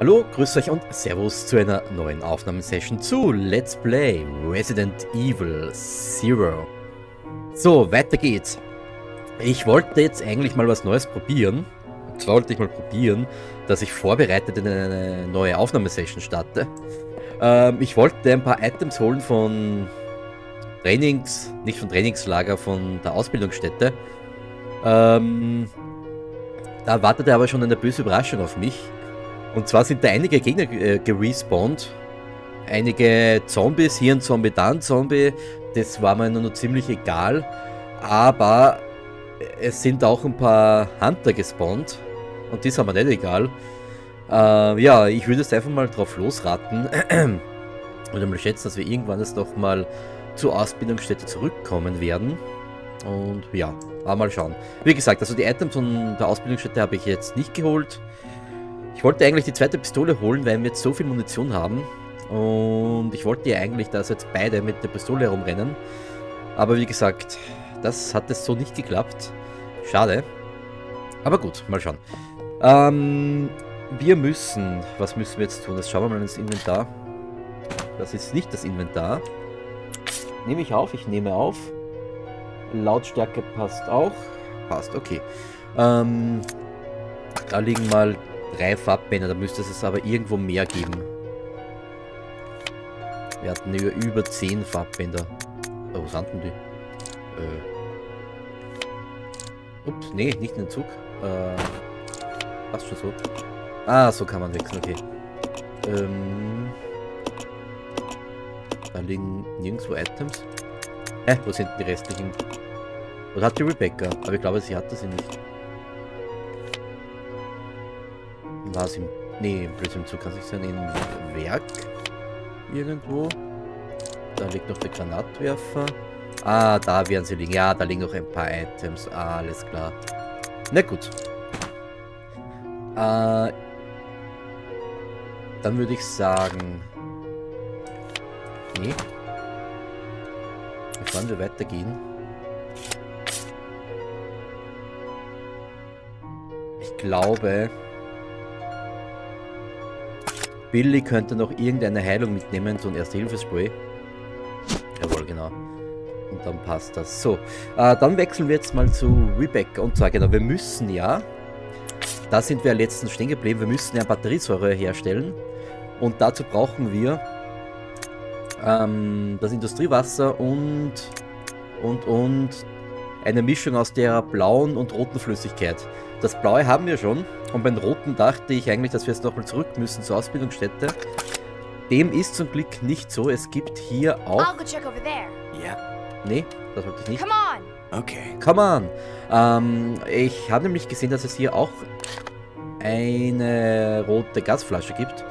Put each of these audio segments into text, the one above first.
Hallo, grüßt euch und Servus zu einer neuen Aufnahmesession zu Let's Play Resident Evil Zero. So, weiter geht's. Ich wollte jetzt eigentlich mal was Neues probieren. Und zwar wollte ich mal probieren, dass ich vorbereitet in eine neue Aufnahmesession starte. Ähm, ich wollte ein paar Items holen von Trainings, nicht von Trainingslager, von der Ausbildungsstätte. Ähm, da wartete aber schon eine böse Überraschung auf mich. Und zwar sind da einige Gegner äh, gerespawnt. Einige Zombies, hier ein Zombie, da ein Zombie. Das war mir nur noch ziemlich egal. Aber es sind auch ein paar Hunter gespawnt. Und die sind mir nicht egal. Äh, ja, ich würde jetzt einfach mal drauf losraten. Oder mal schätzen, dass wir irgendwann jetzt doch mal zur Ausbildungsstätte zurückkommen werden. Und ja, mal schauen. Wie gesagt, also die Items von der Ausbildungsstätte habe ich jetzt nicht geholt. Ich wollte eigentlich die zweite Pistole holen, weil wir jetzt so viel Munition haben. Und ich wollte ja eigentlich, dass jetzt beide mit der Pistole herumrennen. Aber wie gesagt, das hat es so nicht geklappt. Schade. Aber gut, mal schauen. Ähm, wir müssen... Was müssen wir jetzt tun? Das schauen wir mal ins Inventar. Das ist nicht das Inventar. Nehme ich auf? Ich nehme auf. Lautstärke passt auch. Passt, okay. Ähm, da liegen mal drei Farbbänder, da müsste es aber irgendwo mehr geben. Wir hatten über, über zehn Farbbänder. Oh, wo sind denn die? Äh. Ups, nee, nicht in den Zug. Äh, passt schon so. Ah, so kann man wechseln, okay. Ähm, da liegen nirgendwo Items. Hä, wo sind die restlichen? Oder hat die Rebecca? Aber ich glaube, sie hatte sie nicht. War es im... Nee, blöd im Zug kann sich sein. Im Werk? Irgendwo? Da liegt noch der Granatwerfer. Ah, da werden sie liegen. Ja, da liegen noch ein paar Items. Ah, alles klar. Na gut. Äh, dann würde ich sagen... Nee. Bevor wir weitergehen. Ich glaube... Billy könnte noch irgendeine Heilung mitnehmen, so ein Erste-Hilfe-Spray. Jawohl, genau. Und dann passt das. So, äh, dann wechseln wir jetzt mal zu Rebecca. Und zwar, genau, wir müssen ja, da sind wir letztens stehen geblieben, wir müssen ja Batteriesäure herstellen. Und dazu brauchen wir ähm, das Industriewasser und, und, und eine Mischung aus der blauen und roten Flüssigkeit. Das blaue haben wir schon. Und beim roten dachte ich eigentlich, dass wir jetzt nochmal zurück müssen zur Ausbildungsstätte. Dem ist zum Glück nicht so. Es gibt hier auch... Ja. Nee, das wollte ich nicht. Come on. Okay. Come on. Ähm, ich habe nämlich gesehen, dass es hier auch eine rote Gasflasche gibt.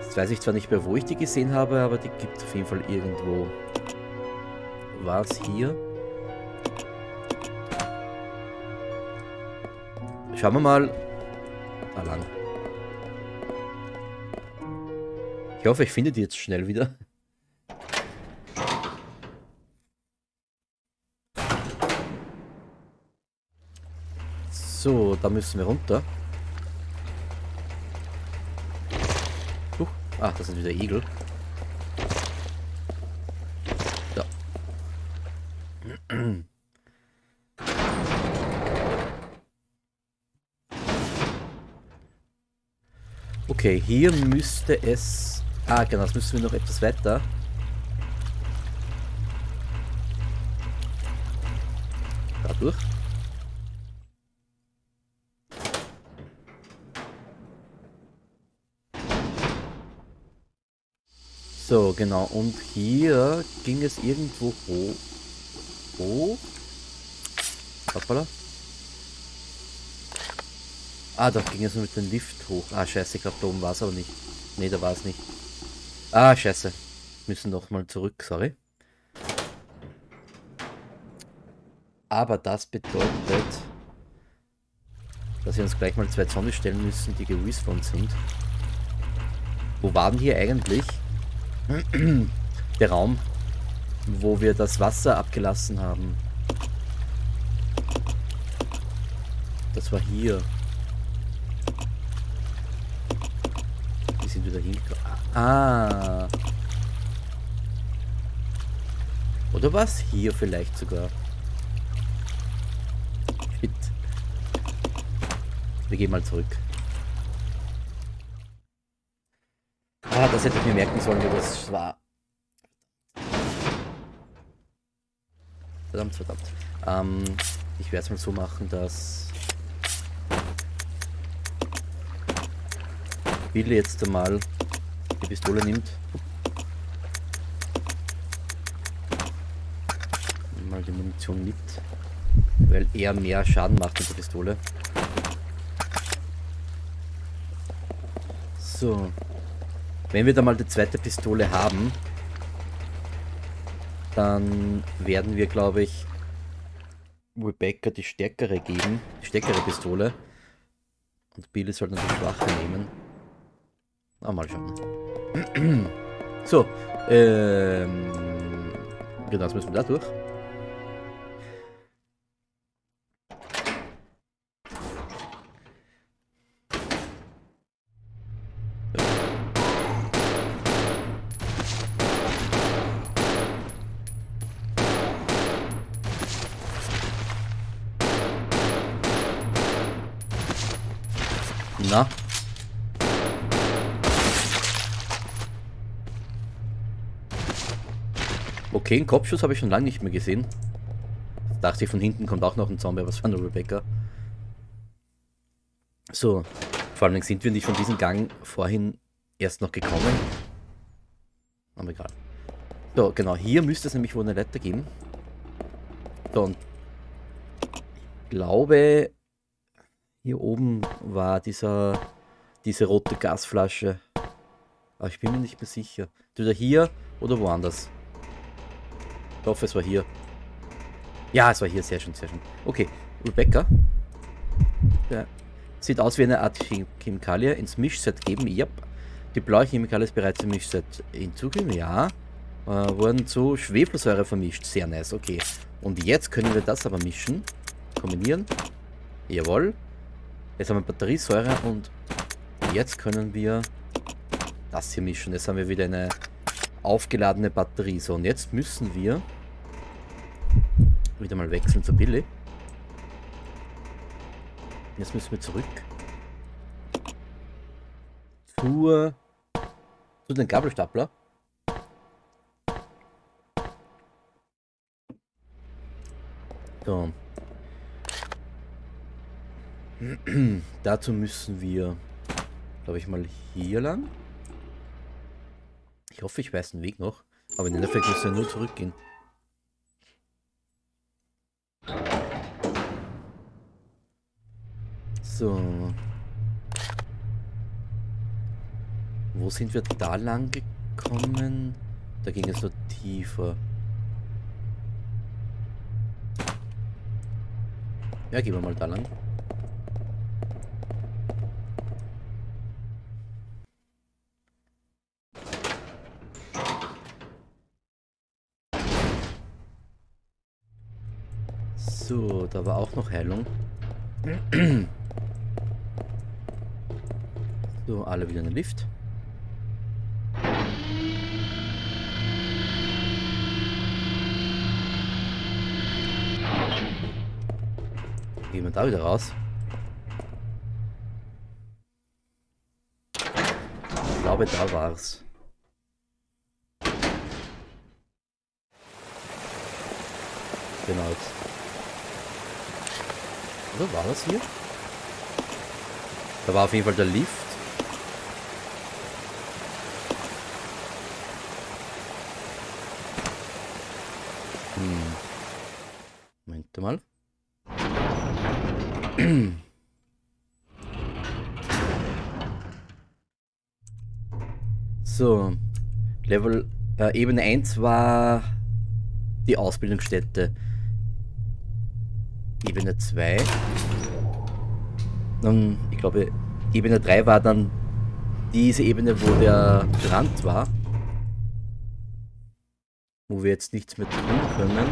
Jetzt weiß ich zwar nicht mehr, wo ich die gesehen habe, aber die gibt es auf jeden Fall irgendwo. War es hier? Schauen wir mal. Da lang. Ich hoffe, ich finde die jetzt schnell wieder. So, da müssen wir runter. Uh, ah, das sind wieder Igel. Okay, hier müsste es... Ah, genau, das müssen wir noch etwas weiter. Dadurch. So, genau. Und hier ging es irgendwo hoch. Hoch? Hoppala. Ah, da ging es mit dem Lift hoch. Ah, scheiße, ich glaube, da oben war es aber nicht. Ne, da war es nicht. Ah, scheiße. Müssen noch mal zurück, sorry. Aber das bedeutet, dass wir uns gleich mal zwei Zombies stellen müssen, die gerespawnt sind. Wo waren hier eigentlich der Raum, wo wir das Wasser abgelassen haben? Das war hier. Da hinkommen? Ah. Oder was? Hier vielleicht sogar. Shit. Wir gehen mal zurück. Ah, das hätte ich mir merken sollen, wie das war. Verdammt, verdammt. Ähm, ich werde es mal so machen, dass Billy jetzt einmal die Pistole nimmt. Mal die Munition mit, weil er mehr Schaden macht mit der Pistole. So. Wenn wir da mal die zweite Pistole haben, dann werden wir, glaube ich, Rebecca die stärkere geben, die stärkere Pistole. Und Billy soll dann die schwache nehmen. Ah, mal schauen. so, ähm, genau, das müssen wir da durch. Na? Okay, einen Kopfschuss habe ich schon lange nicht mehr gesehen. Dachte ich, von hinten kommt auch noch ein Zombie, aber es war nur Rebecca. So, vor allem sind wir nicht von diesem Gang vorhin erst noch gekommen. Aber egal. So, genau, hier müsste es nämlich wohl eine Leiter geben. So, und ich glaube, hier oben war dieser, diese rote Gasflasche. Aber ich bin mir nicht mehr sicher. Oder hier oder woanders. Ich hoffe, es war hier. Ja, es war hier. Sehr schön, sehr schön. Okay, Rebecca. Der sieht aus wie eine Art Chemikalie ins Mischset geben. Yep. Die blaue Chemikalie ist bereits im Mischset hinzugegeben. Ja. Äh, wurden zu Schwefelsäure vermischt. Sehr nice. Okay. Und jetzt können wir das aber mischen. Kombinieren. Jawohl. Jetzt haben wir Batteriesäure und jetzt können wir das hier mischen. Jetzt haben wir wieder eine aufgeladene Batterie. So, und jetzt müssen wir wieder mal wechseln zu Billy. Jetzt müssen wir zurück zur, zu den Gabelstapler. So. Dazu müssen wir, glaube ich, mal hier lang. Ich hoffe, ich weiß den Weg noch. Aber in Endeffekt müssen wir nur zurückgehen. So. Wo sind wir da lang gekommen? Da ging es nur tiefer. Ja, gehen wir mal da lang. So, da war auch noch Heilung. So, alle wieder in den Lift. Gehen wir da wieder raus. Ich glaube, da war's. Genau jetzt. Oder war das hier? Da war auf jeden Fall der Lift. Hm. Moment mal. So. Level äh, Ebene 1 war die Ausbildungsstätte. Ebene 2. Dann, ich glaube, Ebene 3 war dann diese Ebene, wo der Brand war. Wo wir jetzt nichts mehr tun können.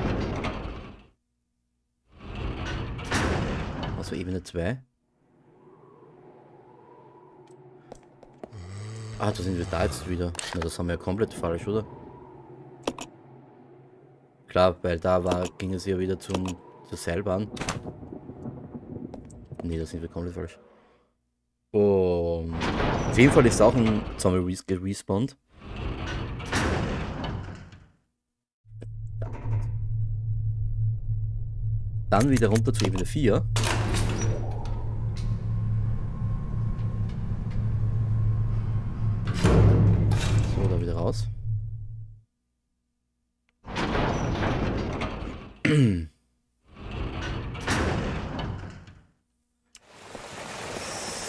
Also Ebene 2. Ah, da sind wir da jetzt wieder. Na, das haben wir ja komplett falsch, oder? Klar, weil da war, ging es ja wieder zum, zur Seilbahn. Ne, da sind wir komplett falsch. Und auf jeden Fall ist auch ein Zombie gerespawnt. Dann wieder runter zu Ebene 4.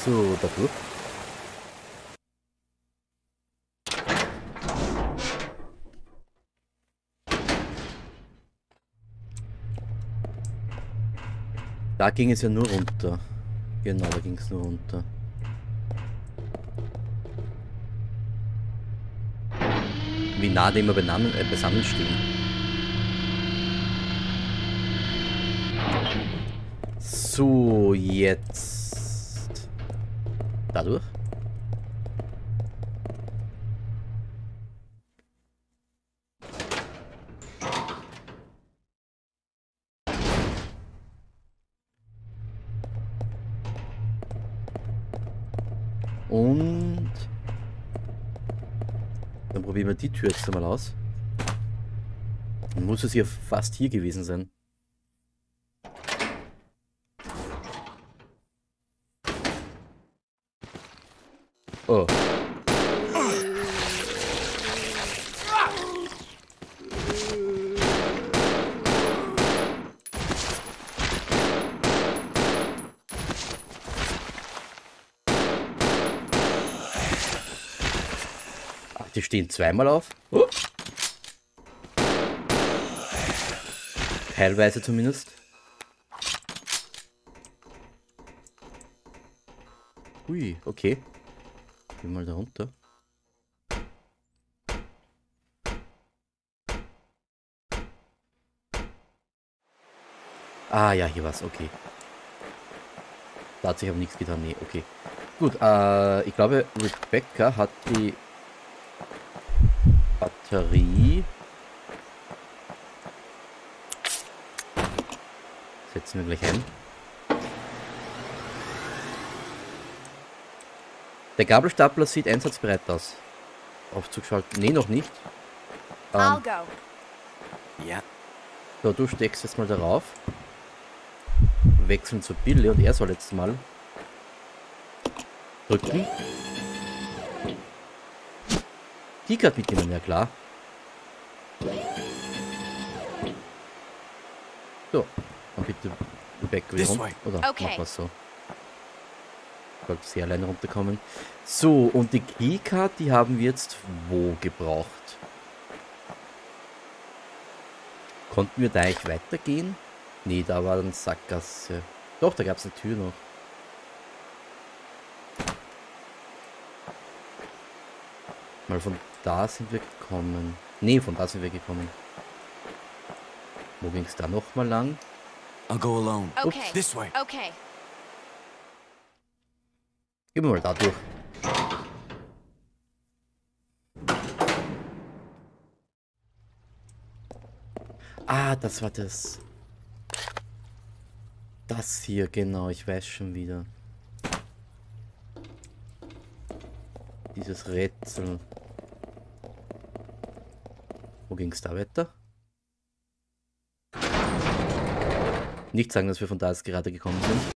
So, da. Da ging es ja nur runter. Genau, da ging es nur runter. Wie nah die immer beieinander, äh, beisammen stehen. So, jetzt. Dadurch. Und dann probieren wir die Tür jetzt einmal aus. Dann muss es ja fast hier gewesen sein. Oh. Die stehen zweimal auf. Oh. Teilweise zumindest. Ui, okay. Geh mal da runter. Ah ja, hier war's, okay. Da hat sich aber nichts getan, nee, okay. Gut, äh, ich glaube, Rebecca hat die Batterie. Setzen wir gleich ein. Der Gabelstapler sieht einsatzbereit aus. Aufzug schalten. Nee, noch nicht. I'll Ähm, go. Ja. so, du steckst jetzt mal darauf. Wechseln zu Billy und er soll jetzt mal drücken. Die gerade mitnehmen, ja klar. So, dann bitte weg wieder This runter. way. Oder Okay. machen wir so. Sollte sie alleine runterkommen. So, und die Keycard, die haben wir jetzt wo gebraucht? Konnten wir da eigentlich weitergehen? Nee, da war dann Sackgasse. Doch, da gab es eine Tür noch. Mal von da sind wir gekommen. Nee, von da sind wir gekommen. Wo ging es da nochmal lang? I'll go alone. Okay. This way. Okay. Wir mal da durch. Ah, das war das. Das hier, genau, ich weiß schon wieder. Dieses Rätsel. Wo ging es da weiter? Nicht sagen, dass wir von da jetzt gerade gekommen sind.